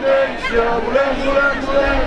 Ulan ulan ulan